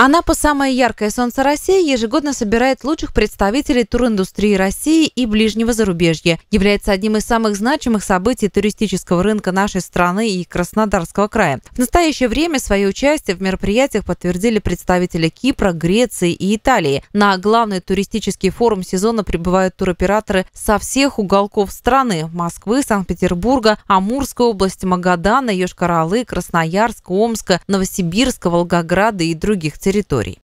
Анапа «Самое яркое солнце России» ежегодно собирает лучших представителей туриндустрии России и ближнего зарубежья. Является одним из самых значимых событий туристического рынка нашей страны и Краснодарского края. В настоящее время свое участие в мероприятиях подтвердили представители Кипра, Греции и Италии. На главный туристический форум сезона прибывают туроператоры со всех уголков страны – Москвы, Санкт-Петербурга, Амурской области, Магадана, Йошкар-Олы, Красноярска, Омска, Новосибирска, Волгограда и других территорий.